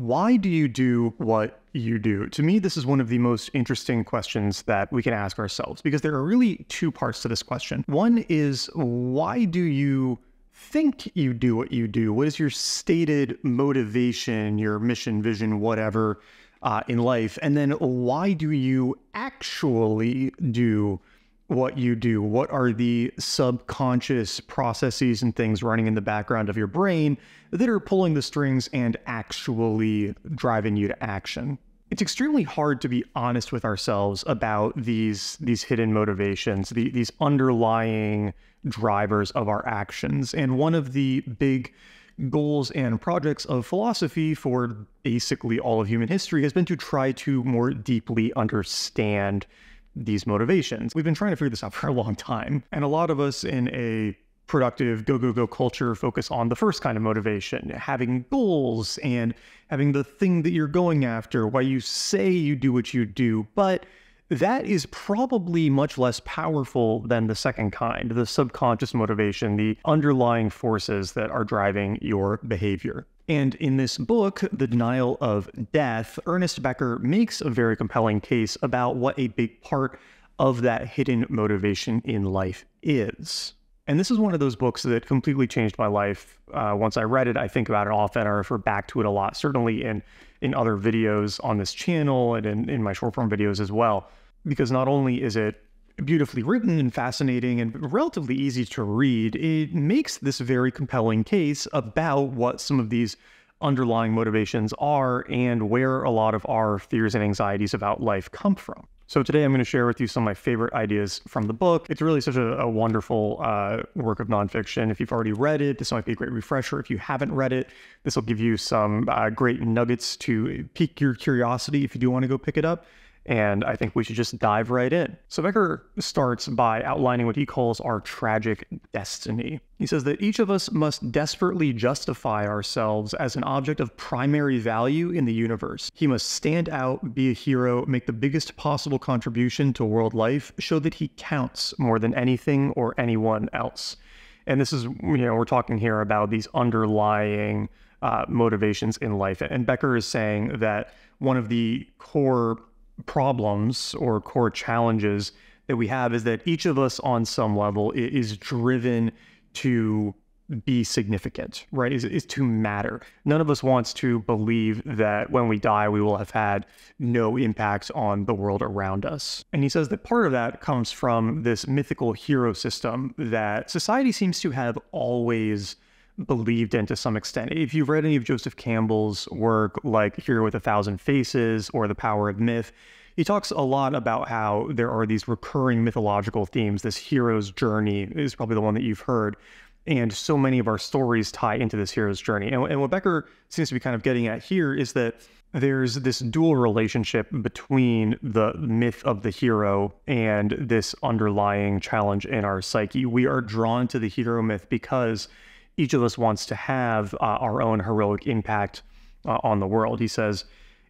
Why do you do what you do? To me, this is one of the most interesting questions that we can ask ourselves because there are really two parts to this question. One is why do you think you do what you do? What is your stated motivation, your mission, vision, whatever uh, in life? And then why do you actually do what you do? What are the subconscious processes and things running in the background of your brain that are pulling the strings and actually driving you to action? It's extremely hard to be honest with ourselves about these these hidden motivations, the, these underlying drivers of our actions. And one of the big goals and projects of philosophy for basically all of human history has been to try to more deeply understand these motivations. We've been trying to figure this out for a long time. And a lot of us in a productive go, go, go culture focus on the first kind of motivation, having goals and having the thing that you're going after, why you say you do what you do. But that is probably much less powerful than the second kind, the subconscious motivation, the underlying forces that are driving your behavior. And in this book, The Denial of Death, Ernest Becker makes a very compelling case about what a big part of that hidden motivation in life is. And this is one of those books that completely changed my life. Uh, once I read it, I think about it often. I refer back to it a lot, certainly in in other videos on this channel and in, in my short form videos as well. Because not only is it beautifully written and fascinating and relatively easy to read, it makes this very compelling case about what some of these underlying motivations are and where a lot of our fears and anxieties about life come from. So today I'm going to share with you some of my favorite ideas from the book. It's really such a, a wonderful uh, work of nonfiction. If you've already read it, this might be a great refresher. If you haven't read it, this will give you some uh, great nuggets to pique your curiosity if you do want to go pick it up. And I think we should just dive right in. So Becker starts by outlining what he calls our tragic destiny. He says that each of us must desperately justify ourselves as an object of primary value in the universe. He must stand out, be a hero, make the biggest possible contribution to world life, show that he counts more than anything or anyone else. And this is, you know, we're talking here about these underlying uh, motivations in life. And Becker is saying that one of the core problems or core challenges that we have is that each of us on some level is driven to be significant, right? Is, is to matter. None of us wants to believe that when we die, we will have had no impact on the world around us. And he says that part of that comes from this mythical hero system that society seems to have always believed in to some extent. If you've read any of Joseph Campbell's work, like Hero with a Thousand Faces or The Power of Myth, he talks a lot about how there are these recurring mythological themes. This hero's journey is probably the one that you've heard. And so many of our stories tie into this hero's journey. And, and what Becker seems to be kind of getting at here is that there's this dual relationship between the myth of the hero and this underlying challenge in our psyche. We are drawn to the hero myth because each of us wants to have uh, our own heroic impact uh, on the world. He says,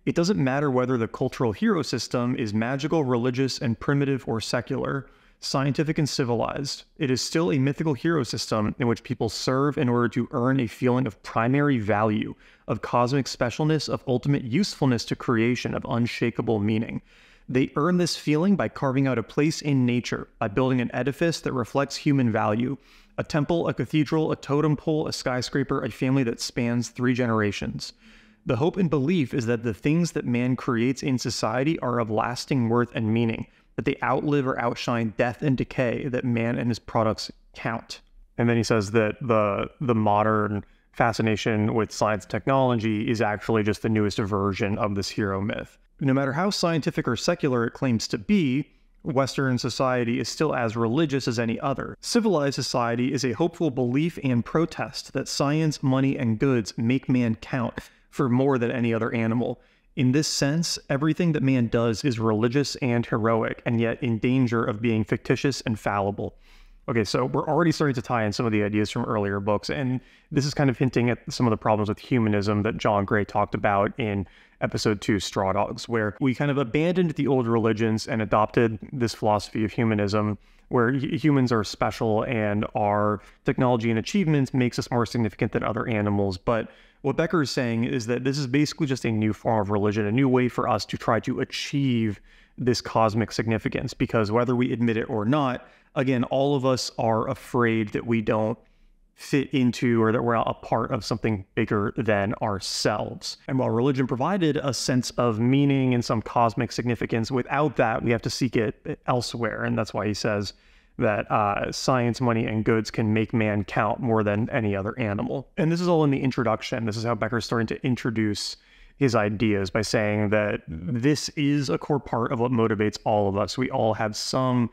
it doesn't matter whether the cultural hero system is magical, religious, and primitive or secular, scientific and civilized. It is still a mythical hero system in which people serve in order to earn a feeling of primary value, of cosmic specialness, of ultimate usefulness to creation, of unshakable meaning. They earn this feeling by carving out a place in nature, by building an edifice that reflects human value, a temple, a cathedral, a totem pole, a skyscraper, a family that spans three generations. The hope and belief is that the things that man creates in society are of lasting worth and meaning, that they outlive or outshine death and decay, that man and his products count. And then he says that the the modern fascination with science and technology is actually just the newest version of this hero myth. No matter how scientific or secular it claims to be, Western society is still as religious as any other. Civilized society is a hopeful belief and protest that science, money, and goods make man count for more than any other animal. In this sense, everything that man does is religious and heroic, and yet in danger of being fictitious and fallible. Okay, so we're already starting to tie in some of the ideas from earlier books, and this is kind of hinting at some of the problems with humanism that John Gray talked about in episode two, Straw Dogs, where we kind of abandoned the old religions and adopted this philosophy of humanism, where humans are special and our technology and achievements makes us more significant than other animals. But What Becker is saying is that this is basically just a new form of religion, a new way for us to try to achieve this cosmic significance. Because whether we admit it or not, again, all of us are afraid that we don't fit into or that we're a part of something bigger than ourselves. And while religion provided a sense of meaning and some cosmic significance, without that, we have to seek it elsewhere. And that's why he says that uh, science, money, and goods can make man count more than any other animal. And this is all in the introduction. This is how Becker's starting to introduce his ideas by saying that this is a core part of what motivates all of us. We all have some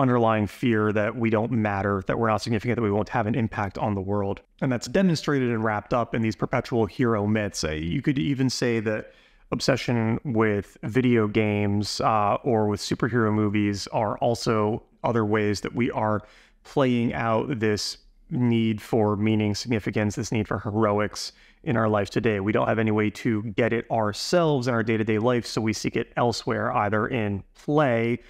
underlying fear that we don't matter, that we're not significant, that we won't have an impact on the world. And that's demonstrated and wrapped up in these perpetual hero myths. Uh, you could even say that obsession with video games uh, or with superhero movies are also other ways that we are playing out this need for meaning, significance, this need for heroics in our life today. We don't have any way to get it ourselves in our day to day life, so we seek it elsewhere, either in play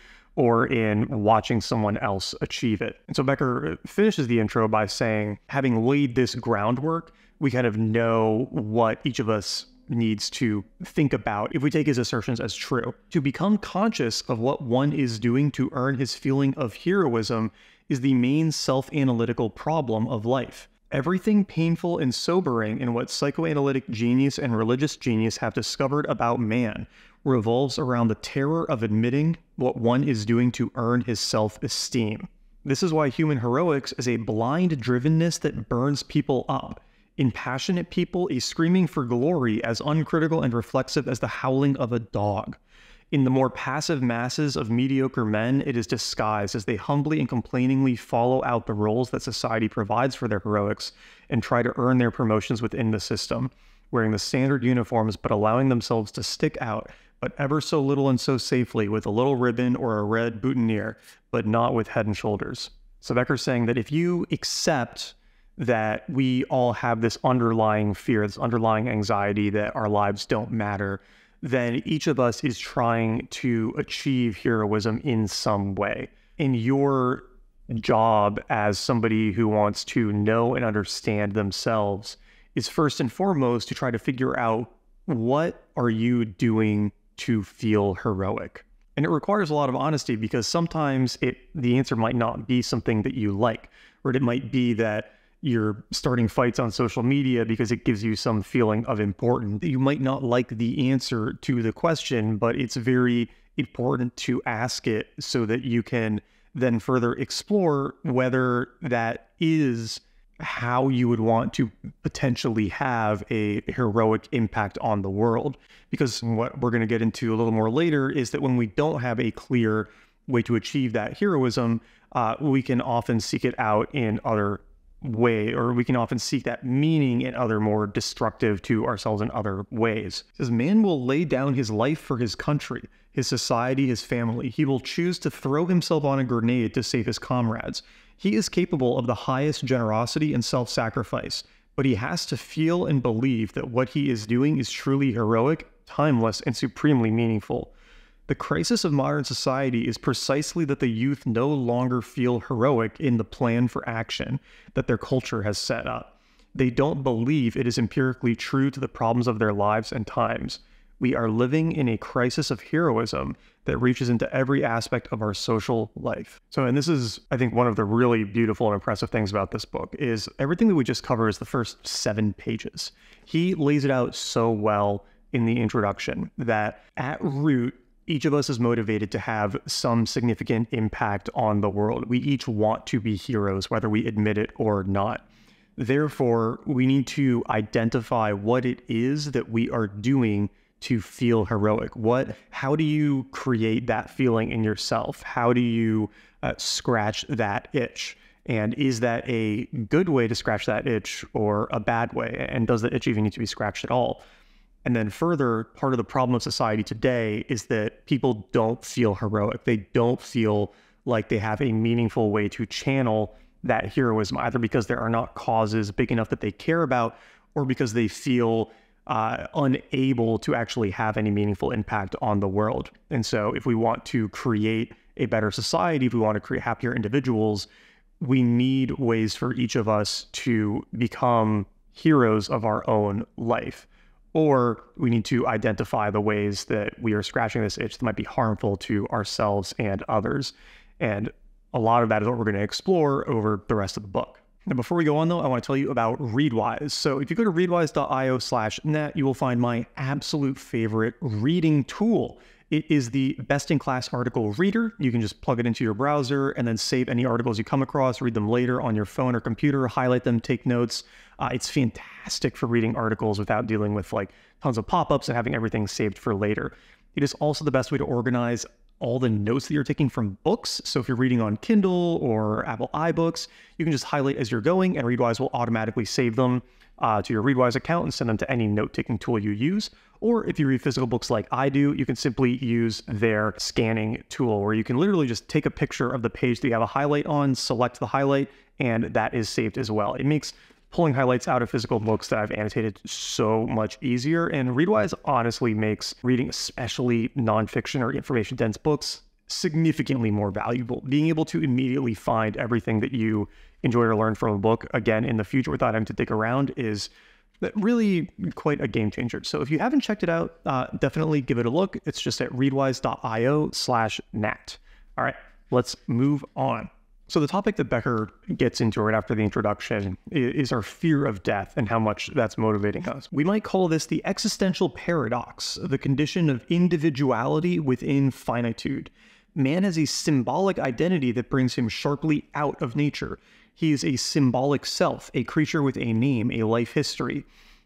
or in watching someone else achieve it. And so Becker finishes the intro by saying, having laid this groundwork, we kind of know what each of us needs to think about if we take his assertions as true. To become conscious of what one is doing to earn his feeling of heroism is the main self analytical problem of life. Everything painful and sobering in what psychoanalytic genius and religious genius have discovered about man revolves around the terror of admitting what one is doing to earn his self esteem. This is why human heroics is a blind drivenness that burns people up. In passionate people, a screaming for glory as uncritical and reflexive as the howling of a dog. In the more passive masses of mediocre men, it is disguised as they humbly and complainingly follow out the roles that society provides for their heroics and try to earn their promotions within the system, wearing the standard uniforms but allowing themselves to stick out but ever so little and so safely with a little ribbon or a red boutonniere, but not with head and shoulders. So Becker's saying that if you accept that we all have this underlying fear, this underlying anxiety that our lives don't matter, then each of us is trying to achieve heroism in some way. In your job as somebody who wants to know and understand themselves is first and foremost to try to figure out what are you doing to feel heroic. And it requires a lot of honesty because sometimes it the answer might not be something that you like, or it might be that you're starting fights on social media because it gives you some feeling of importance. You might not like the answer to the question, but it's very important to ask it so that you can then further explore whether that is how you would want to potentially have a heroic impact on the world. Because what we're going to get into a little more later is that when we don't have a clear way to achieve that heroism, uh, we can often seek it out in other way, or we can often seek that meaning in other more destructive to ourselves in other ways. It says, Man will lay down his life for his country, his society, his family. He will choose to throw himself on a grenade to save his comrades. He is capable of the highest generosity and self sacrifice, but he has to feel and believe that what he is doing is truly heroic, timeless, and supremely meaningful. The crisis of modern society is precisely that the youth no longer feel heroic in the plan for action that their culture has set up. They don't believe it is empirically true to the problems of their lives and times. We are living in a crisis of heroism that reaches into every aspect of our social life. So, and this is, I think, one of the really beautiful and impressive things about this book is everything that we just cover is the first seven pages. He lays it out so well in the introduction that at root, each of us is motivated to have some significant impact on the world. We each want to be heroes, whether we admit it or not. Therefore, we need to identify what it is that we are doing to feel heroic. What how do you create that feeling in yourself? How do you uh, scratch that itch? And is that a good way to scratch that itch or a bad way? And does the itch even need to be scratched at all? And then further, part of the problem of society today is that people don't feel heroic. They don't feel like they have a meaningful way to channel that heroism, either because there are not causes big enough that they care about, or because they feel uh, unable to actually have any meaningful impact on the world. And so, if we want to create a better society, if we want to create happier individuals, we need ways for each of us to become heroes of our own life. Or we need to identify the ways that we are scratching this itch that might be harmful to ourselves and others. And a lot of that is what we're going to explore over the rest of the book. Now, before we go on, though, I want to tell you about Readwise. So, if you go to readwise.io slash nat, you will find my absolute favorite reading tool. It is the best in class article reader. You can just plug it into your browser and then save any articles you come across, read them later on your phone or computer, highlight them, take notes. Uh, it's fantastic for reading articles without dealing with like tons of pop ups and having everything saved for later. It is also the best way to organize all the notes that you're taking from books. So if you're reading on Kindle or Apple iBooks, you can just highlight as you're going, and Readwise will automatically save them uh, to your Readwise account and send them to any note taking tool you use. Or if you read physical books like I do, you can simply use their scanning tool where you can literally just take a picture of the page that you have a highlight on, select the highlight, and that is saved as well. It makes pulling highlights out of physical books that I've annotated so much easier. And Readwise honestly makes reading, especially nonfiction or information dense books, significantly more valuable. Being able to immediately find everything that you enjoy or learn from a book again in the future without having to dig around is really quite a game changer. So if you haven't checked it out, uh, definitely give it a look. It's just at readwise.io slash nat. All right, let's move on. So the topic that Becker gets into right after the introduction is our fear of death and how much that's motivating us. We might call this the existential paradox, the condition of individuality within finitude. Man has a symbolic identity that brings him sharply out of nature. He is a symbolic self, a creature with a name, a life history.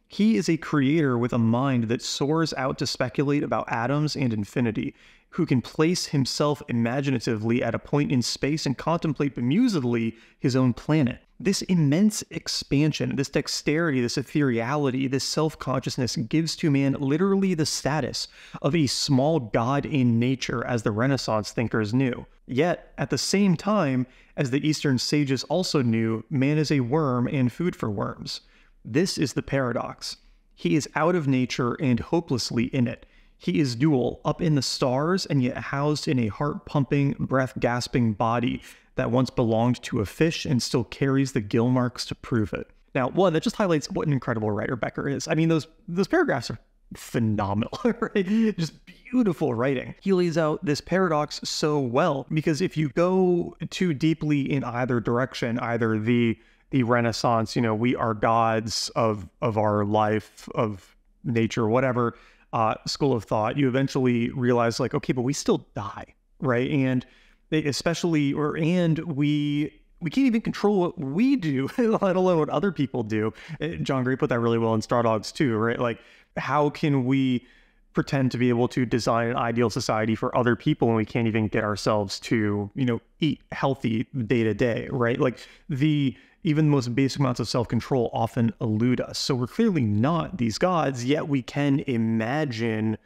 He is a creator with a mind that soars out to speculate about atoms and infinity who can place himself imaginatively at a point in space and contemplate bemusedly his own planet. This immense expansion, this dexterity, this ethereality, this self consciousness gives to man literally the status of a small god in nature, as the Renaissance thinkers knew. Yet, at the same time, as the Eastern sages also knew, man is a worm and food for worms. This is the paradox. He is out of nature and hopelessly in it. He is dual, up in the stars, and yet housed in a heart pumping, breath gasping body that once belonged to a fish and still carries the gill marks to prove it. Now, one, that just highlights what an incredible writer Becker is. I mean, those those paragraphs are phenomenal, right? Just beautiful writing. He lays out this paradox so well because if you go too deeply in either direction, either the the Renaissance, you know, we are gods of of our life, of nature, whatever, uh, school of thought, you eventually realize like, okay, but we still die, right? And especially, or and we we can't even control what we do, let alone what other people do. Eh, John Gray put that really well in Straw Dogs too, right? Like, how can we pretend to be able to design an ideal society for other people when we can't even get ourselves to, you know, eat healthy day to day, right? Like the even the most basic amounts of self control often elude us. So we're clearly not these gods, yet we can imagine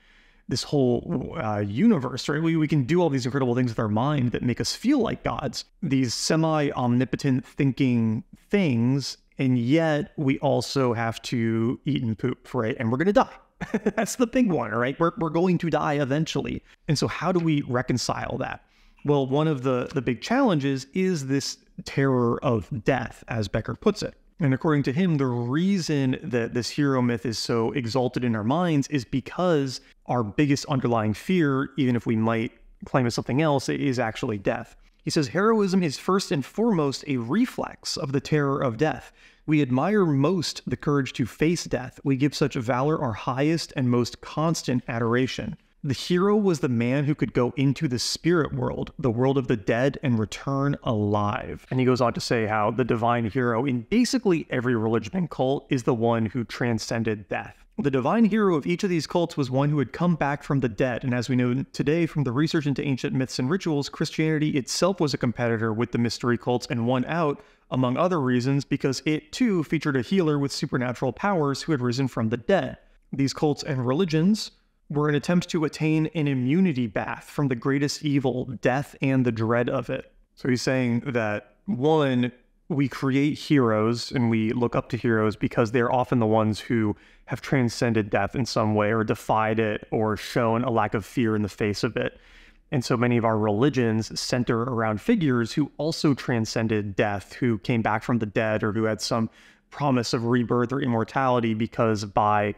this whole uh, universe, right? We, we can do all these incredible things with our mind that make us feel like gods, these semi omnipotent thinking things. And yet we also have to eat and poop, right? And we're going to die. That's the big one, right? We're, we're going to die eventually. And so, how do we reconcile that? Well, one of the, the big challenges is this terror of death, as Becker puts it. And according to him, the reason that this hero myth is so exalted in our minds is because our biggest underlying fear, even if we might claim it's something else, is actually death. He says heroism is first and foremost a reflex of the terror of death. We admire most the courage to face death. We give such valor our highest and most constant adoration. The hero was the man who could go into the spirit world, the world of the dead, and return alive. And he goes on to say how the divine hero in basically every religion and cult is the one who transcended death. The divine hero of each of these cults was one who had come back from the dead, and as we know today from the research into ancient myths and rituals, Christianity itself was a competitor with the mystery cults and won out, among other reasons, because it too featured a healer with supernatural powers who had risen from the dead. These cults and religions were an attempt to attain an immunity bath from the greatest evil, death, and the dread of it. So he's saying that one, we create heroes and we look up to heroes because they're often the ones who have transcended death in some way or defied it or shown a lack of fear in the face of it. And so many of our religions center around figures who also transcended death, who came back from the dead or who had some promise of rebirth or immortality because by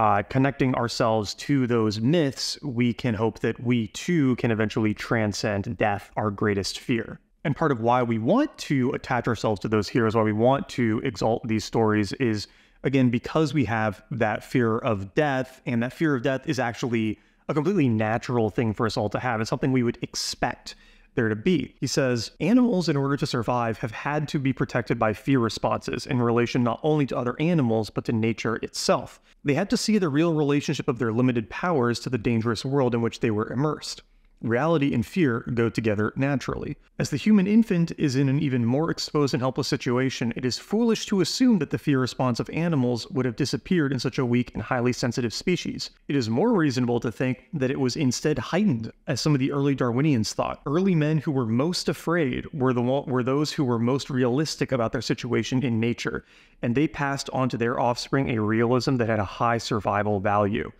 uh, connecting ourselves to those myths, we can hope that we too can eventually transcend death, our greatest fear. And part of why we want to attach ourselves to those heroes, why we want to exalt these stories, is again because we have that fear of death, and that fear of death is actually a completely natural thing for us all to have. It's something we would expect there to be. He says animals, in order to survive, have had to be protected by fear responses in relation not only to other animals, but to nature itself. They had to see the real relationship of their limited powers to the dangerous world in which they were immersed. Reality and fear go together naturally. As the human infant is in an even more exposed and helpless situation, it is foolish to assume that the fear response of animals would have disappeared in such a weak and highly sensitive species. It is more reasonable to think that it was instead heightened, as some of the early Darwinians thought. Early men who were most afraid were the were those who were most realistic about their situation in nature, and they passed on to their offspring a realism that had a high survival value.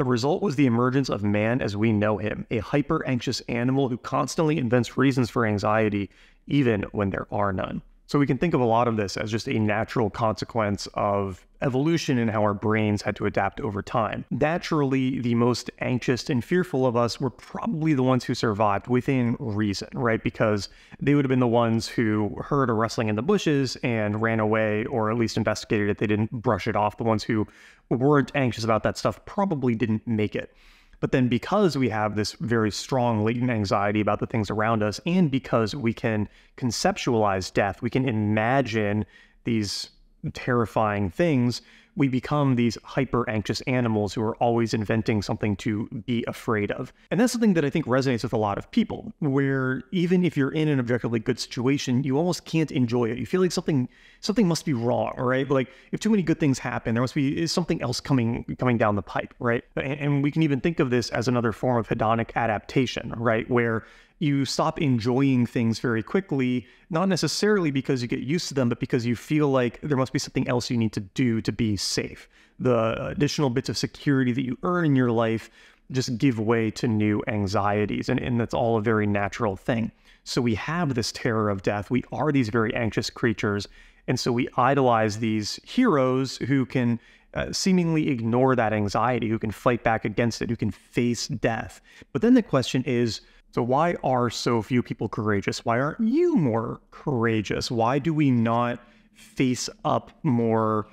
The result was the emergence of man as we know him, a hyper anxious animal who constantly invents reasons for anxiety, even when there are none. So we can think of a lot of this as just a natural consequence of evolution and how our brains had to adapt over time. Naturally, the most anxious and fearful of us were probably the ones who survived within reason, right? Because they would have been the ones who heard a rustling in the bushes and ran away, or at least investigated it. They didn't brush it off. The ones who weren't anxious about that stuff probably didn't make it. But then, because we have this very strong latent anxiety about the things around us, and because we can conceptualize death, we can imagine these terrifying things, we become these hyper anxious animals who are always inventing something to be afraid of. And that's something that I think resonates with a lot of people, where even if you're in an objectively good situation, you almost can't enjoy it. You feel like something something must be wrong, right? Like if too many good things happen, there must be something else coming coming down the pipe, right? And, and we can even think of this as another form of hedonic adaptation, right? Where you stop enjoying things very quickly, not necessarily because you get used to them, but because you feel like there must be something else you need to do to be safe. The additional bits of security that you earn in your life just give way to new anxieties, and, and that's all a very natural thing. So we have this terror of death. We are these very anxious creatures. And so we idolize these heroes who can uh, seemingly ignore that anxiety, who can fight back against it, who can face death. But then the question is, so, why are so few people courageous? Why aren't you more courageous? Why do we not face up more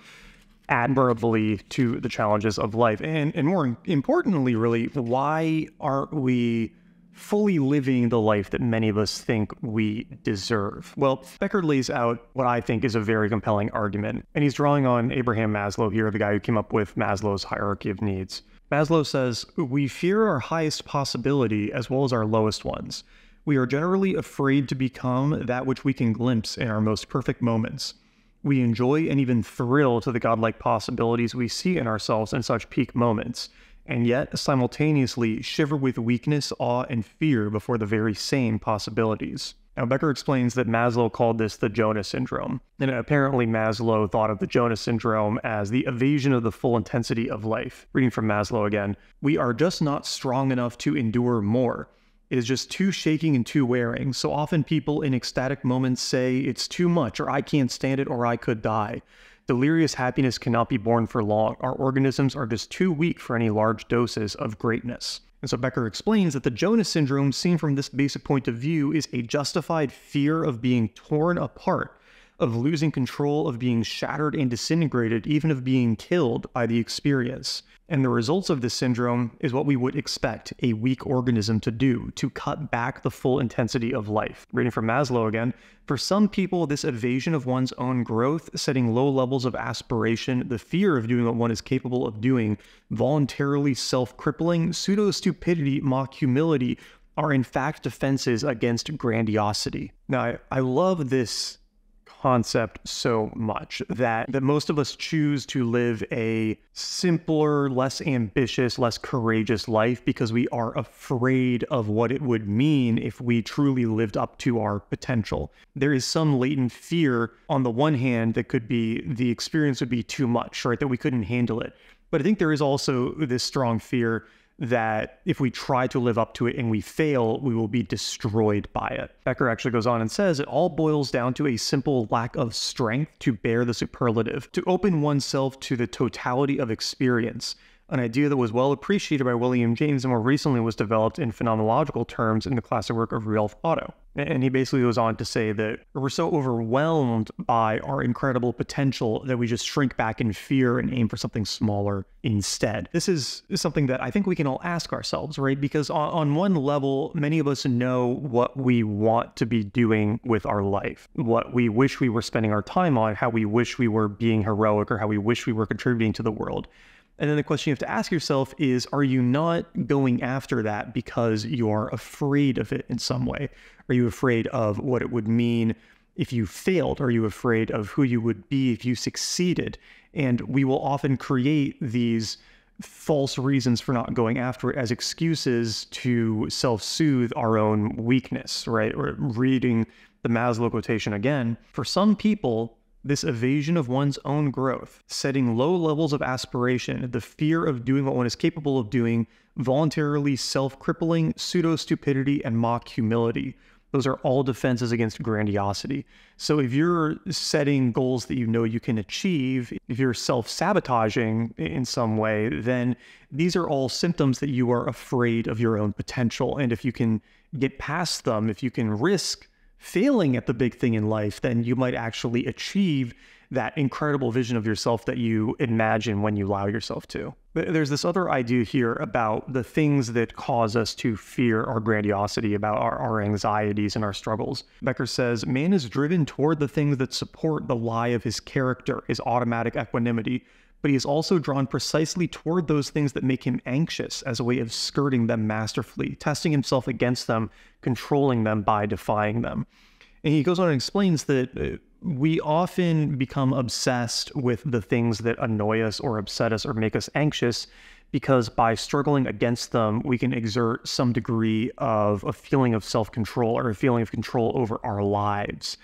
admirably to the challenges of life? And, and more importantly, really, why aren't we fully living the life that many of us think we deserve? Well, Becker lays out what I think is a very compelling argument. And he's drawing on Abraham Maslow here, the guy who came up with Maslow's hierarchy of needs. Maslow says, We fear our highest possibility as well as our lowest ones. We are generally afraid to become that which we can glimpse in our most perfect moments. We enjoy and even thrill to the godlike possibilities we see in ourselves in such peak moments, and yet simultaneously shiver with weakness, awe, and fear before the very same possibilities. Now, Becker explains that Maslow called this the Jonah syndrome. And apparently, Maslow thought of the Jonah syndrome as the evasion of the full intensity of life. Reading from Maslow again We are just not strong enough to endure more. It is just too shaking and too wearing. So often, people in ecstatic moments say, It's too much, or I can't stand it, or I could die. Delirious happiness cannot be borne for long. Our organisms are just too weak for any large doses of greatness. And so Becker explains that the Jonah syndrome, seen from this basic point of view, is a justified fear of being torn apart, of losing control, of being shattered and disintegrated, even of being killed by the experience. And the results of this syndrome is what we would expect a weak organism to do to cut back the full intensity of life. Reading from Maslow again, for some people, this evasion of one's own growth, setting low levels of aspiration, the fear of doing what one is capable of doing, voluntarily self crippling, pseudo stupidity, mock humility, are in fact defenses against grandiosity. Now, I, I love this concept so much that that most of us choose to live a simpler, less ambitious, less courageous life because we are afraid of what it would mean if we truly lived up to our potential. There is some latent fear on the one hand that could be the experience would be too much, right? That we couldn't handle it. But I think there is also this strong fear that if we try to live up to it and we fail, we will be destroyed by it. Becker actually goes on and says it all boils down to a simple lack of strength to bear the superlative, to open oneself to the totality of experience an idea that was well appreciated by William James and more recently was developed in phenomenological terms in the classic work of Ralph Otto. And he basically goes on to say that we're so overwhelmed by our incredible potential that we just shrink back in fear and aim for something smaller instead. This is something that I think we can all ask ourselves, right? Because on one level, many of us know what we want to be doing with our life, what we wish we were spending our time on, how we wish we were being heroic, or how we wish we were contributing to the world. And then the question you have to ask yourself is Are you not going after that because you're afraid of it in some way? Are you afraid of what it would mean if you failed? Are you afraid of who you would be if you succeeded? And we will often create these false reasons for not going after it as excuses to self soothe our own weakness, right? Or reading the Maslow quotation again. For some people, this evasion of one's own growth, setting low levels of aspiration, the fear of doing what one is capable of doing, voluntarily self crippling, pseudo stupidity, and mock humility. Those are all defenses against grandiosity. So if you're setting goals that you know you can achieve, if you're self sabotaging in some way, then these are all symptoms that you are afraid of your own potential. And if you can get past them, if you can risk failing at the big thing in life, then you might actually achieve that incredible vision of yourself that you imagine when you allow yourself to. There's this other idea here about the things that cause us to fear our grandiosity, about our, our anxieties and our struggles. Becker says, Man is driven toward the things that support the lie of his character, his automatic equanimity, but he is also drawn precisely toward those things that make him anxious as a way of skirting them masterfully, testing himself against them, controlling them by defying them. And he goes on and explains that uh, we often become obsessed with the things that annoy us or upset us or make us anxious because by struggling against them, we can exert some degree of a feeling of self control or a feeling of control over our lives.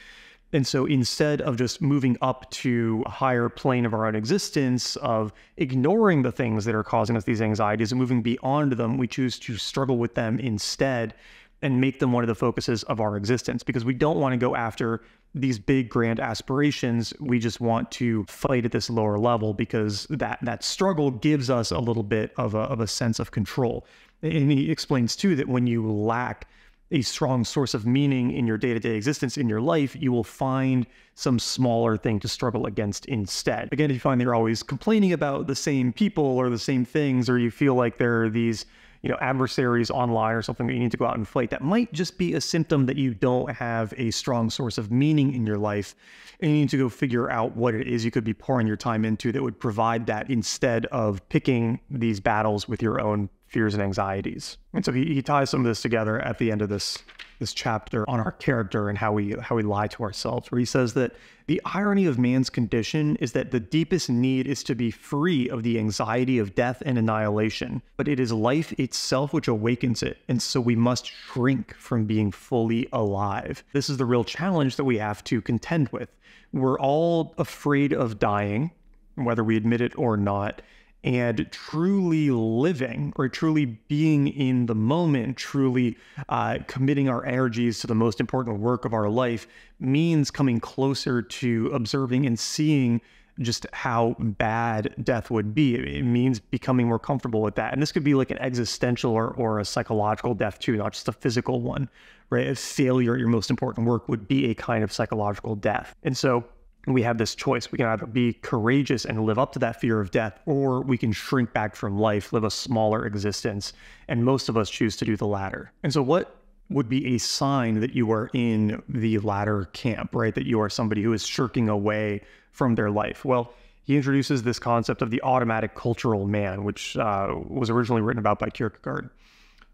And so instead of just moving up to a higher plane of our own existence, of ignoring the things that are causing us these anxieties and moving beyond them, we choose to struggle with them instead and make them one of the focuses of our existence. Because we don't want to go after these big grand aspirations. We just want to fight at this lower level because that that struggle gives us a little bit of a, of a sense of control. And he explains too that when you lack a strong source of meaning in your day to day existence in your life, you will find some smaller thing to struggle against instead. Again, if you find that you're always complaining about the same people or the same things, or you feel like there are these you know adversaries online or something that you need to go out and fight that might just be a symptom that you don't have a strong source of meaning in your life and you need to go figure out what it is you could be pouring your time into that would provide that instead of picking these battles with your own fears and anxieties. And so he, he ties some of this together at the end of this this chapter on our character and how we how we lie to ourselves, where he says that the irony of man's condition is that the deepest need is to be free of the anxiety of death and annihilation, but it is life itself which awakens it, and so we must shrink from being fully alive. This is the real challenge that we have to contend with. We're all afraid of dying, whether we admit it or not and truly living or truly being in the moment, truly uh, committing our energies to the most important work of our life means coming closer to observing and seeing just how bad death would be. It means becoming more comfortable with that. And this could be like an existential or, or a psychological death too, not just a physical one, right? A failure at your most important work would be a kind of psychological death. And so we have this choice. We can either be courageous and live up to that fear of death, or we can shrink back from life, live a smaller existence. And most of us choose to do the latter. And so, what would be a sign that you are in the latter camp, right? That you are somebody who is shirking away from their life? Well, he introduces this concept of the automatic cultural man, which uh, was originally written about by Kierkegaard.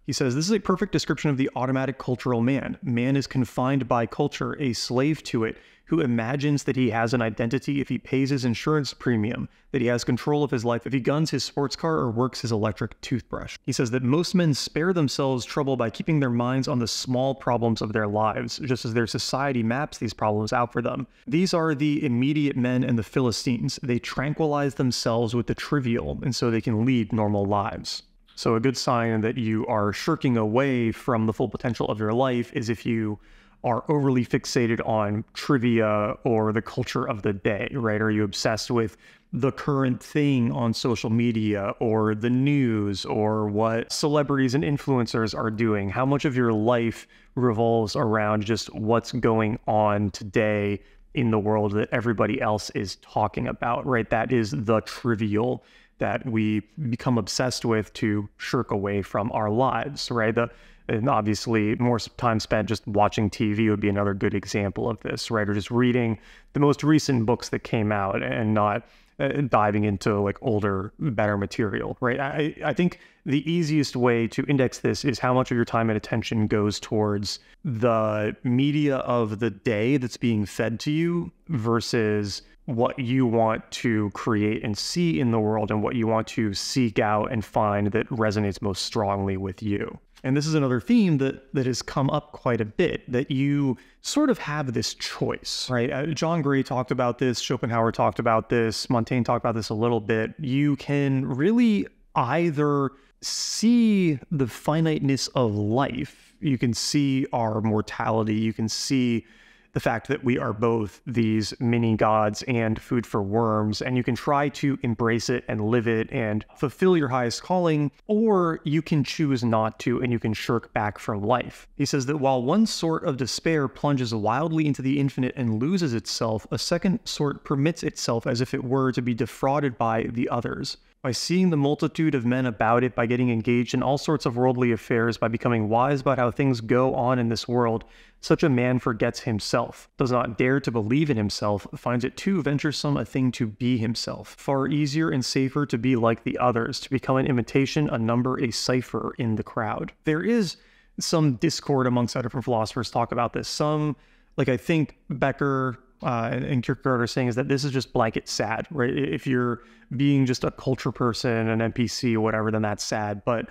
He says, This is a perfect description of the automatic cultural man. Man is confined by culture, a slave to it, who imagines that he has an identity if he pays his insurance premium, that he has control of his life if he guns his sports car or works his electric toothbrush. He says that most men spare themselves trouble by keeping their minds on the small problems of their lives, just as their society maps these problems out for them. These are the immediate men and the Philistines. They tranquilize themselves with the trivial, and so they can lead normal lives. So, a good sign that you are shirking away from the full potential of your life is if you are overly fixated on trivia or the culture of the day, right? Are you obsessed with the current thing on social media or the news or what celebrities and influencers are doing? How much of your life revolves around just what's going on today in the world that everybody else is talking about, right? That is the trivial that we become obsessed with to shirk away from our lives, right? The, and obviously, more time spent just watching TV would be another good example of this, right? Or just reading the most recent books that came out and not uh, diving into like older, better material, right? I, I think the easiest way to index this is how much of your time and attention goes towards the media of the day that's being fed to you versus what you want to create and see in the world and what you want to seek out and find that resonates most strongly with you. And this is another theme that that has come up quite a bit that you sort of have this choice, right? Uh, John Gray talked about this, Schopenhauer talked about this, Montaigne talked about this a little bit. You can really either see the finiteness of life, you can see our mortality, you can see the fact that we are both these mini gods and food for worms, and you can try to embrace it and live it and fulfill your highest calling, or you can choose not to and you can shirk back from life. He says that while one sort of despair plunges wildly into the infinite and loses itself, a second sort permits itself as if it were to be defrauded by the others by seeing the multitude of men about it, by getting engaged in all sorts of worldly affairs, by becoming wise about how things go on in this world, such a man forgets himself, does not dare to believe in himself, finds it too venturesome a thing to be himself. Far easier and safer to be like the others, to become an imitation, a number, a cipher in the crowd. There is some discord amongst other philosophers talk about this. Some, like I think Becker uh, and Kierkegaard are saying is that this is just blanket sad, right? If you're being just a culture person, an NPC or whatever, then that's sad. But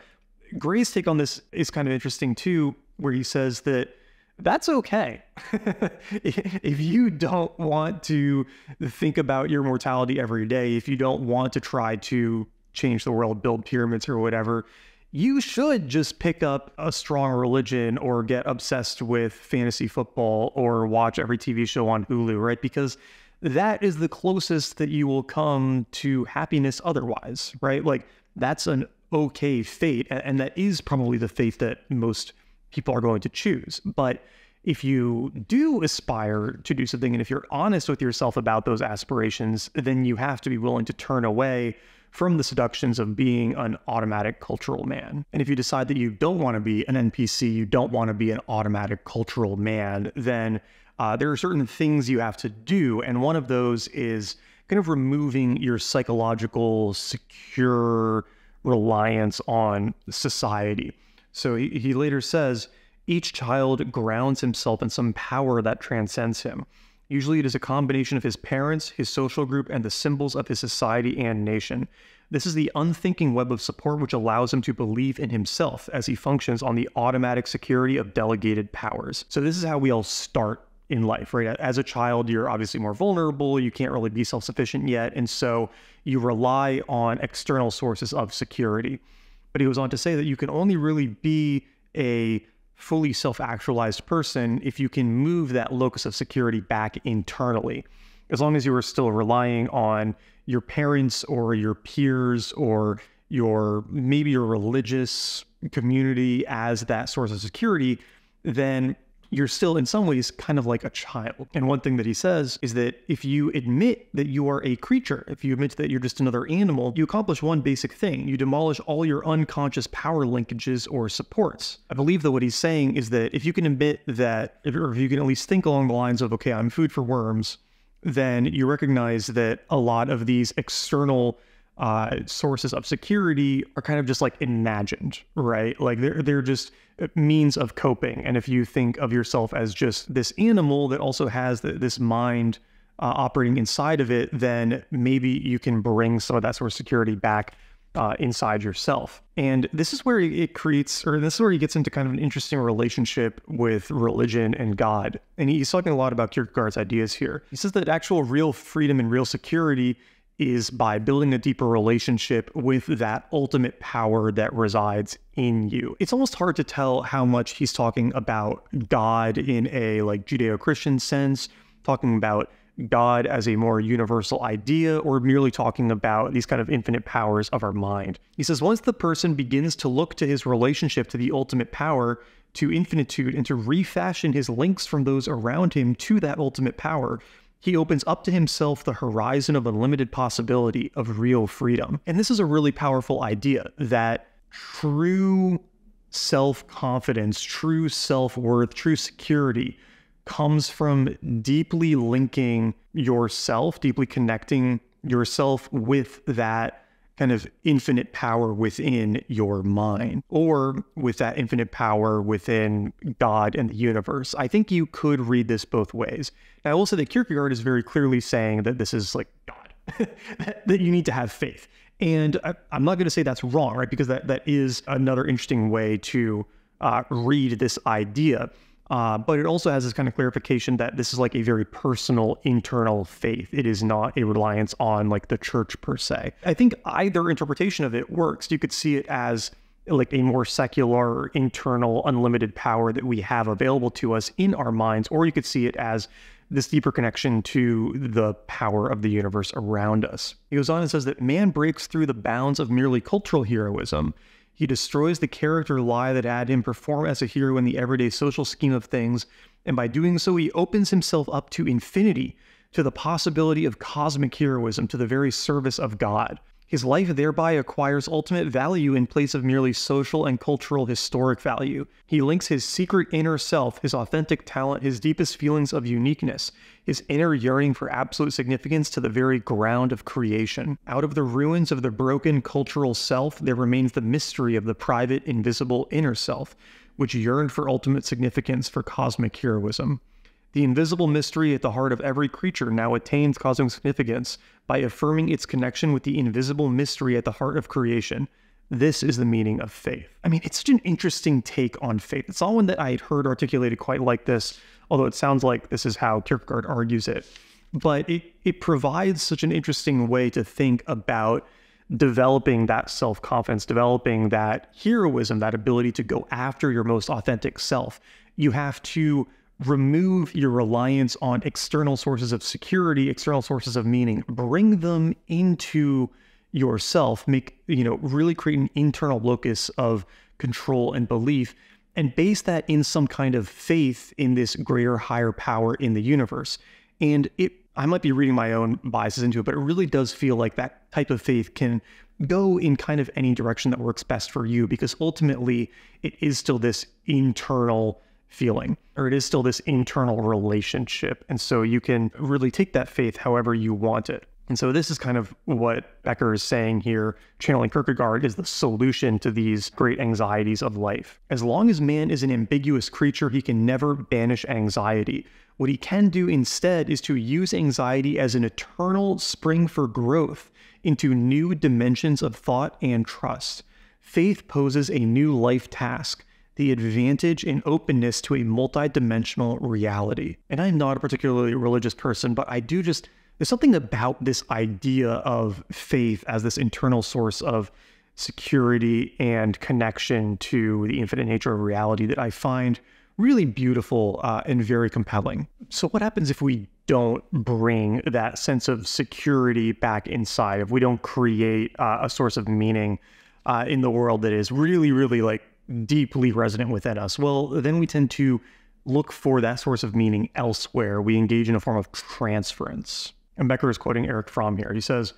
Gray's take on this is kind of interesting too, where he says that that's okay. if you don't want to think about your mortality every day, if you don't want to try to change the world, build pyramids or whatever, you should just pick up a strong religion or get obsessed with fantasy football or watch every TV show on Hulu, right? Because that is the closest that you will come to happiness otherwise, right? Like that's an okay fate. And that is probably the fate that most people are going to choose. But if you do aspire to do something and if you're honest with yourself about those aspirations, then you have to be willing to turn away from the seductions of being an automatic cultural man. And if you decide that you don't want to be an NPC, you don't want to be an automatic cultural man, then uh, there are certain things you have to do. And one of those is kind of removing your psychological, secure reliance on society. So he, he later says, each child grounds himself in some power that transcends him. Usually, it is a combination of his parents, his social group, and the symbols of his society and nation. This is the unthinking web of support which allows him to believe in himself as he functions on the automatic security of delegated powers. So, this is how we all start in life, right? As a child, you're obviously more vulnerable. You can't really be self sufficient yet. And so, you rely on external sources of security. But he goes on to say that you can only really be a fully self actualized person if you can move that locus of security back internally. As long as you are still relying on your parents or your peers or your maybe your religious community as that source of security, then you're still in some ways kind of like a child. And one thing that he says is that if you admit that you are a creature, if you admit that you're just another animal, you accomplish one basic thing. You demolish all your unconscious power linkages or supports. I believe that what he's saying is that if you can admit that, or if you can at least think along the lines of, okay, I'm food for worms, then you recognize that a lot of these external uh, sources of security are kind of just like imagined, right? Like they're they're just means of coping. And if you think of yourself as just this animal that also has the, this mind uh, operating inside of it, then maybe you can bring some of that sort of security back uh, inside yourself. And this is where it creates, or this is where he gets into kind of an interesting relationship with religion and God. And he's talking a lot about Kierkegaard's ideas here. He says that actual real freedom and real security is by building a deeper relationship with that ultimate power that resides in you. It's almost hard to tell how much he's talking about God in a like Judeo-Christian sense, talking about God as a more universal idea, or merely talking about these kind of infinite powers of our mind. He says, once the person begins to look to his relationship to the ultimate power, to infinitude, and to refashion his links from those around him to that ultimate power, he opens up to himself the horizon of unlimited possibility of real freedom. And this is a really powerful idea that true self confidence, true self worth, true security comes from deeply linking yourself, deeply connecting yourself with that kind of infinite power within your mind or with that infinite power within God and the universe. I think you could read this both ways. I will say that Kierkegaard is very clearly saying that this is like God, that you need to have faith. And I, am not going to say that's wrong, right? Because that, that is another interesting way to uh, read this idea. Uh, but it also has this kind of clarification that this is like a very personal internal faith. It is not a reliance on like the church per se. I think either interpretation of it works. You could see it as like a more secular, internal, unlimited power that we have available to us in our minds, or you could see it as this deeper connection to the power of the universe around us. He goes on and says that man breaks through the bounds of merely cultural heroism he destroys the character lie that had him perform as a hero in the everyday social scheme of things, and by doing so, he opens himself up to infinity, to the possibility of cosmic heroism, to the very service of God. His life thereby acquires ultimate value in place of merely social and cultural historic value. He links his secret inner self, his authentic talent, his deepest feelings of uniqueness, his inner yearning for absolute significance to the very ground of creation. Out of the ruins of the broken cultural self, there remains the mystery of the private, invisible inner self, which yearned for ultimate significance for cosmic heroism. The invisible mystery at the heart of every creature now attains cosmic significance by affirming its connection with the invisible mystery at the heart of creation. This is the meaning of faith. I mean, it's such an interesting take on faith. It's not one that I had heard articulated quite like this, although it sounds like this is how Kierkegaard argues it. But it, it provides such an interesting way to think about developing that self confidence, developing that heroism, that ability to go after your most authentic self. You have to remove your reliance on external sources of security, external sources of meaning, bring them into yourself, make, you know, really create an internal locus of control and belief and base that in some kind of faith in this greater, higher power in the universe. And it, I might be reading my own biases into it, but it really does feel like that type of faith can go in kind of any direction that works best for you because ultimately it is still this internal feeling, or it is still this internal relationship. And so you can really take that faith however you want it. And so this is kind of what Becker is saying here, channeling Kierkegaard is the solution to these great anxieties of life. As long as man is an ambiguous creature, he can never banish anxiety. What he can do instead is to use anxiety as an eternal spring for growth into new dimensions of thought and trust. Faith poses a new life task, the advantage and openness to a multidimensional reality. And I'm not a particularly religious person, but I do just, there's something about this idea of faith as this internal source of security and connection to the infinite nature of reality that I find really beautiful uh, and very compelling. So, what happens if we don't bring that sense of security back inside, if we don't create uh, a source of meaning uh, in the world that is really, really like deeply resonant within us, well, then we tend to look for that source of meaning elsewhere. We engage in a form of transference. And Becker is quoting Erich Fromm here. He says,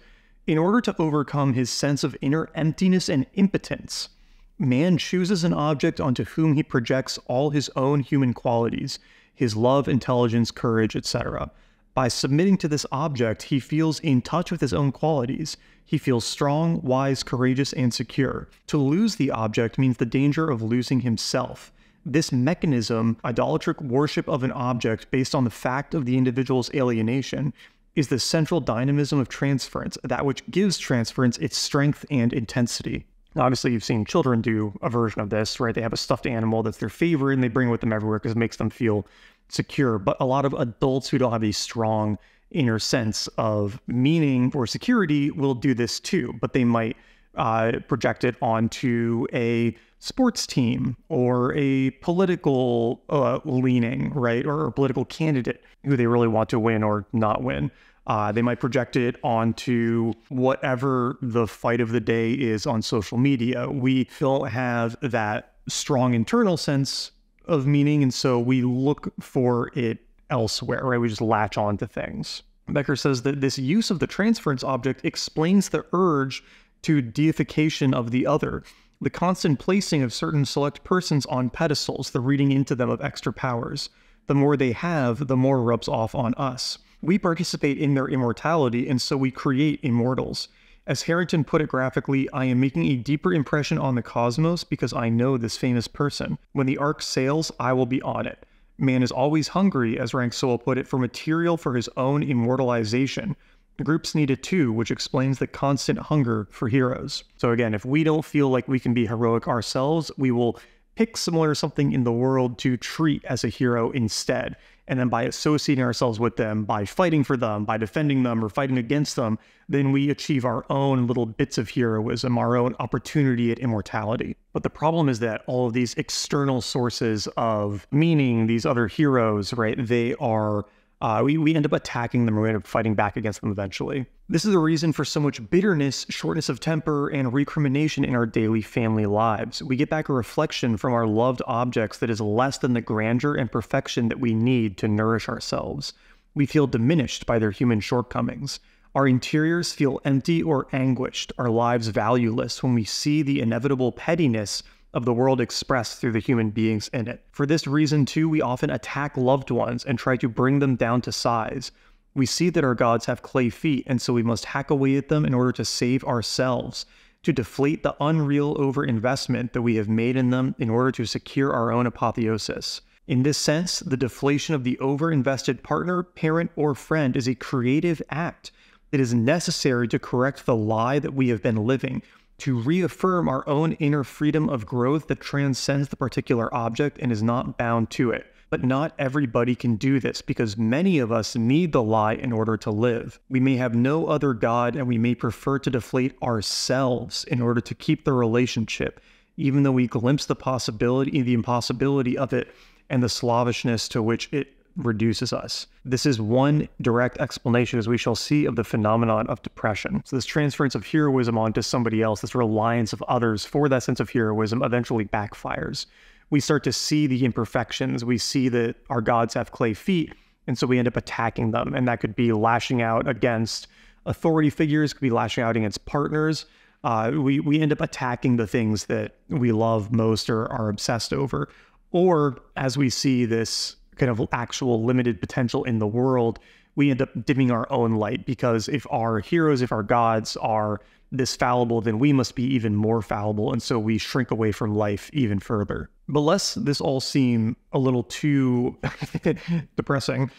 In order to overcome his sense of inner emptiness and impotence, man chooses an object onto whom he projects all his own human qualities, his love, intelligence, courage, etc. By submitting to this object, he feels in touch with his own qualities. He feels strong, wise, courageous, and secure. To lose the object means the danger of losing himself. This mechanism, idolatric worship of an object based on the fact of the individual's alienation, is the central dynamism of transference, that which gives transference its strength and intensity. Obviously, you've seen children do a version of this, right? They have a stuffed animal that's their favorite and they bring it with them everywhere because it makes them feel secure. But a lot of adults who don't have a strong inner sense of meaning or security will do this too, but they might uh, project it onto a sports team or a political uh, leaning, right, or a political candidate who they really want to win or not win. Uh, they might project it onto whatever the fight of the day is on social media. We don't have that strong internal sense of meaning, and so we look for it elsewhere, right? We just latch on to things. Becker says that this use of the transference object explains the urge to deification of the other, the constant placing of certain select persons on pedestals, the reading into them of extra powers. The more they have, the more rubs off on us. We participate in their immortality, and so we create immortals. As Harrington put it graphically, I am making a deeper impression on the cosmos because I know this famous person. When the ark sails, I will be on it. Man is always hungry, as Rank Soul put it, for material for his own immortalization. The Groups need it too, which explains the constant hunger for heroes. So again, if we don't feel like we can be heroic ourselves, we will pick similar something in the world to treat as a hero instead. And then by associating ourselves with them, by fighting for them, by defending them or fighting against them, then we achieve our own little bits of heroism, our own opportunity at immortality. But the problem is that all of these external sources of meaning, these other heroes, right, they are uh, we, we end up attacking them or we end up fighting back against them eventually. This is the reason for so much bitterness, shortness of temper, and recrimination in our daily family lives. We get back a reflection from our loved objects that is less than the grandeur and perfection that we need to nourish ourselves. We feel diminished by their human shortcomings. Our interiors feel empty or anguished, our lives valueless when we see the inevitable pettiness of the world expressed through the human beings in it. For this reason, too, we often attack loved ones and try to bring them down to size. We see that our gods have clay feet, and so we must hack away at them in order to save ourselves, to deflate the unreal overinvestment that we have made in them in order to secure our own apotheosis. In this sense, the deflation of the overinvested partner, parent, or friend is a creative act that is necessary to correct the lie that we have been living to reaffirm our own inner freedom of growth that transcends the particular object and is not bound to it. But not everybody can do this because many of us need the lie in order to live. We may have no other God and we may prefer to deflate ourselves in order to keep the relationship, even though we glimpse the possibility, the impossibility of it and the slavishness to which it reduces us. This is one direct explanation, as we shall see, of the phenomenon of depression. So, this transference of heroism onto somebody else, this reliance of others for that sense of heroism, eventually backfires. We start to see the imperfections. We see that our gods have clay feet, and so we end up attacking them. And that could be lashing out against authority figures, could be lashing out against partners. Uh, we, we end up attacking the things that we love most or are obsessed over. Or as we see this kind of actual limited potential in the world, we end up dimming our own light because if our heroes, if our gods are this fallible, then we must be even more fallible. And so we shrink away from life even further. But lest this all seem a little too depressing,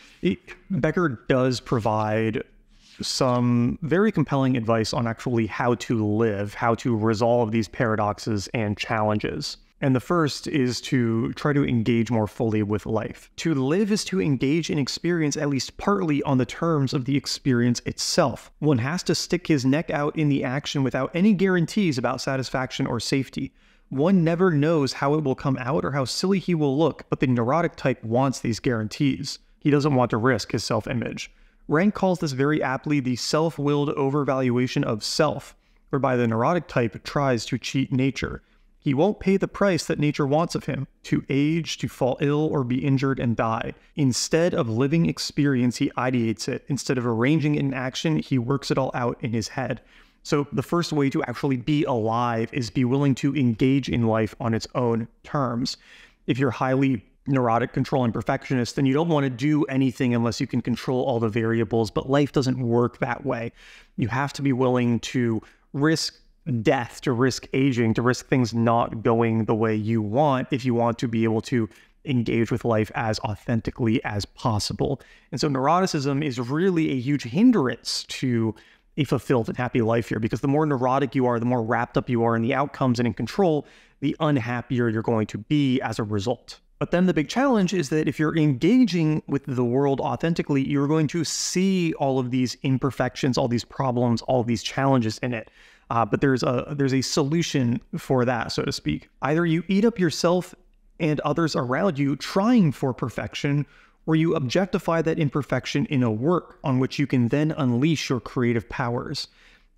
Becker does provide some very compelling advice on actually how to live, how to resolve these paradoxes and challenges. And the first is to try to engage more fully with life. To live is to engage in experience at least partly on the terms of the experience itself. One has to stick his neck out in the action without any guarantees about satisfaction or safety. One never knows how it will come out or how silly he will look, but the neurotic type wants these guarantees. He doesn't want to risk his self image. Rank calls this very aptly the self willed overvaluation of self, whereby the neurotic type tries to cheat nature. He won't pay the price that nature wants of him to age, to fall ill, or be injured and die. Instead of living experience, he ideates it. Instead of arranging it in action, he works it all out in his head. So, the first way to actually be alive is be willing to engage in life on its own terms. If you're highly neurotic, controlling perfectionist, then you don't want to do anything unless you can control all the variables. But life doesn't work that way. You have to be willing to risk death, to risk aging, to risk things not going the way you want if you want to be able to engage with life as authentically as possible. And so neuroticism is really a huge hindrance to a fulfilled and happy life here because the more neurotic you are, the more wrapped up you are in the outcomes and in control, the unhappier you're going to be as a result. But then the big challenge is that if you're engaging with the world authentically, you're going to see all of these imperfections, all these problems, all these challenges in it. Uh, but there's a there's a solution for that, so to speak. Either you eat up yourself and others around you trying for perfection, or you objectify that imperfection in a work on which you can then unleash your creative powers.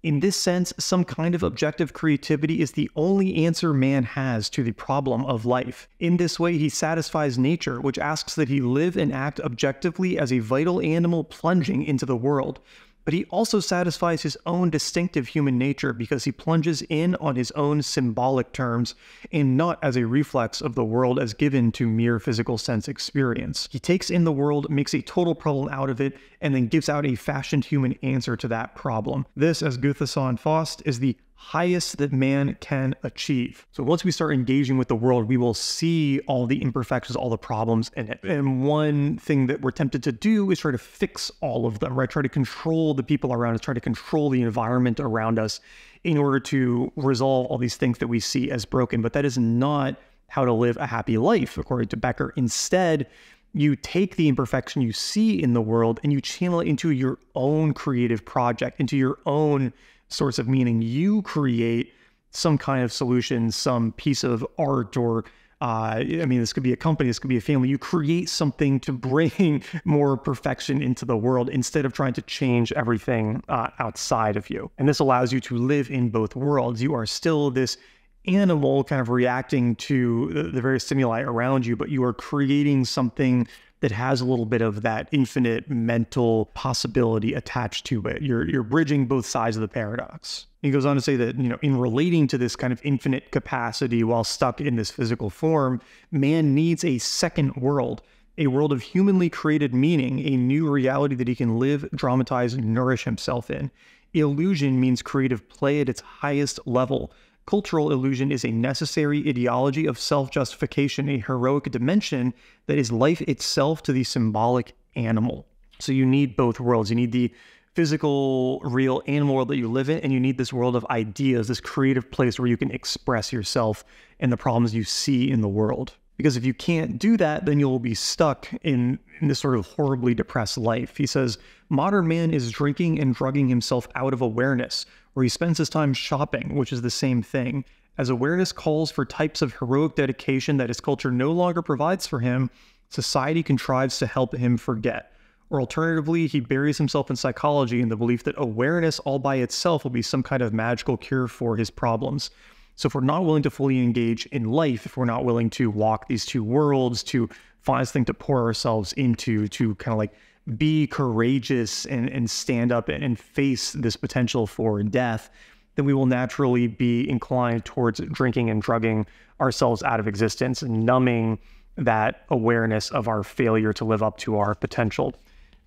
In this sense, some kind of objective creativity is the only answer man has to the problem of life. In this way, he satisfies nature, which asks that he live and act objectively as a vital animal plunging into the world but he also satisfies his own distinctive human nature because he plunges in on his own symbolic terms and not as a reflex of the world as given to mere physical sense experience. He takes in the world, makes a total problem out of it, and then gives out a fashioned human answer to that problem. This, as Goethe saw in Faust, is the highest that man can achieve. So once we start engaging with the world, we will see all the imperfections, all the problems in it. And one thing that we're tempted to do is try to fix all of them, right? Try to control the people around us, try to control the environment around us in order to resolve all these things that we see as broken. But that is not how to live a happy life, according to Becker. Instead, you take the imperfection you see in the world and you channel it into your own creative project, into your own source of meaning. You create some kind of solution, some piece of art, or uh, I mean, this could be a company, this could be a family. You create something to bring more perfection into the world instead of trying to change everything uh, outside of you. And this allows you to live in both worlds. You are still this animal kind of reacting to the, the various stimuli around you, but you are creating something that has a little bit of that infinite mental possibility attached to it. You're you're bridging both sides of the paradox. He goes on to say that, you know, in relating to this kind of infinite capacity while stuck in this physical form, man needs a second world, a world of humanly created meaning, a new reality that he can live, dramatize, and nourish himself in. Illusion means creative play at its highest level, Cultural illusion is a necessary ideology of self justification, a heroic dimension that is life itself to the symbolic animal. So you need both worlds. You need the physical, real animal world that you live in, and you need this world of ideas, this creative place where you can express yourself and the problems you see in the world. Because if you can't do that, then you'll be stuck in, in this sort of horribly depressed life. He says, modern man is drinking and drugging himself out of awareness, where he spends his time shopping, which is the same thing. As awareness calls for types of heroic dedication that his culture no longer provides for him, society contrives to help him forget. Or alternatively, he buries himself in psychology in the belief that awareness all by itself will be some kind of magical cure for his problems. So if we're not willing to fully engage in life, if we're not willing to walk these two worlds, to find something to pour ourselves into, to kind of like be courageous and, and stand up and face this potential for death, then we will naturally be inclined towards drinking and drugging ourselves out of existence and numbing that awareness of our failure to live up to our potential.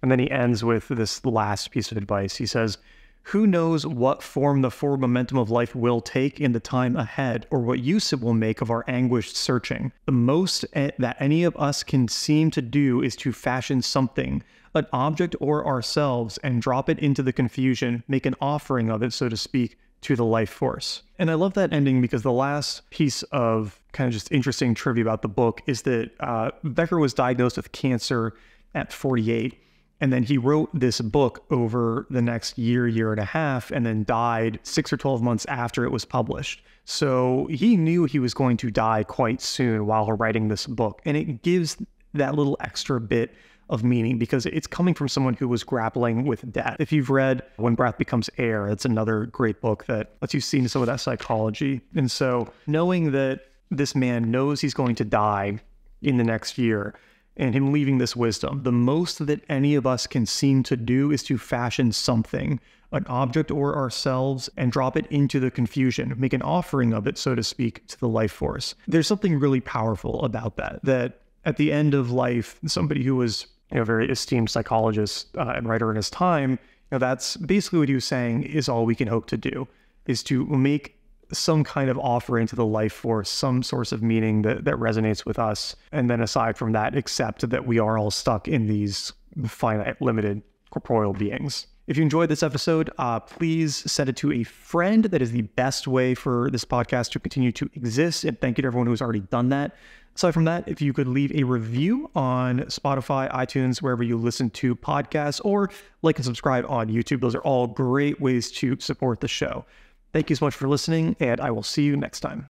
And then he ends with this last piece of advice. He says, who knows what form the forward momentum of life will take in the time ahead, or what use it will make of our anguished searching? The most that any of us can seem to do is to fashion something, an object or ourselves, and drop it into the confusion, make an offering of it, so to speak, to the life force. And I love that ending because the last piece of kind of just interesting trivia about the book is that uh, Becker was diagnosed with cancer at 48 and then he wrote this book over the next year, year and a half, and then died six or 12 months after it was published. So he knew he was going to die quite soon while writing this book. And it gives that little extra bit of meaning because it's coming from someone who was grappling with death. If you've read When Breath Becomes Air, it's another great book that lets you see some of that psychology. And so knowing that this man knows he's going to die in the next year and him leaving this wisdom. The most that any of us can seem to do is to fashion something, an object or ourselves, and drop it into the confusion, make an offering of it, so to speak, to the life force. There's something really powerful about that, that at the end of life, somebody who was you know, a very esteemed psychologist uh, and writer in his time, you know, that's basically what he was saying is all we can hope to do, is to make some kind of offering to the life force, some source of meaning that, that resonates with us. And then aside from that, accept that we are all stuck in these finite, limited corporeal beings. If you enjoyed this episode, uh, please send it to a friend. That is the best way for this podcast to continue to exist. And thank you to everyone who's already done that. Aside from that, if you could leave a review on Spotify, iTunes, wherever you listen to podcasts, or like and subscribe on YouTube, those are all great ways to support the show. Thank you so much for listening, and I will see you next time.